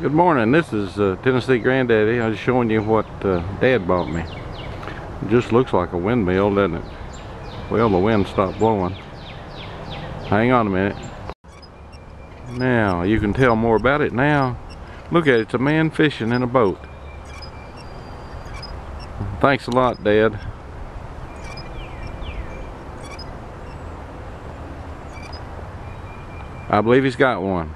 Good morning. This is uh, Tennessee Granddaddy. I was showing you what uh, Dad bought me. It just looks like a windmill, doesn't it? Well, the wind stopped blowing. Hang on a minute. Now, you can tell more about it now. Look at it. It's a man fishing in a boat. Thanks a lot, Dad. I believe he's got one.